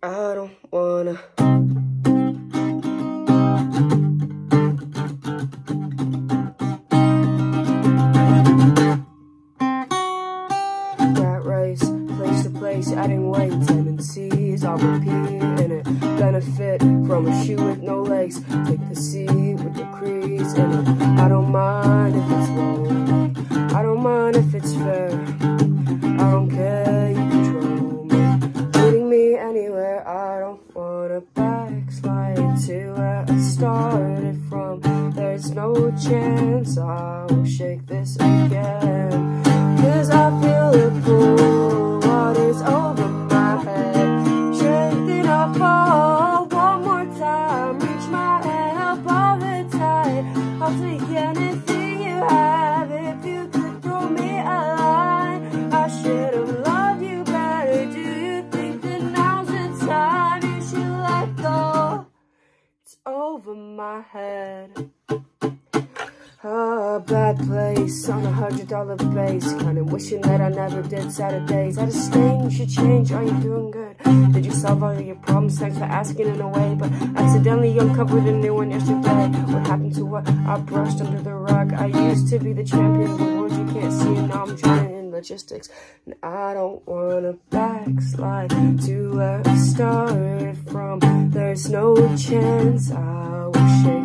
I don't wanna. Rat race, place to place, adding weight, tendencies, I'll repeat in it. Benefit from a shoe with no legs, take the seat with the crease in it. Started from. There's no chance I'll shake this again. My head. A bad place on a hundred dollar base. Kinda wishing that I never did Saturdays. At a stain, you should change. Are you doing good? Did you solve all your problems? Thanks for asking in a way, but accidentally uncovered a new one yesterday. What happened to what I brushed under the rug? I used to be the champion of the world. You can't see it now. I'm trying in logistics, and I don't wanna backslide to where I started from. There's no chance I Oh, this again.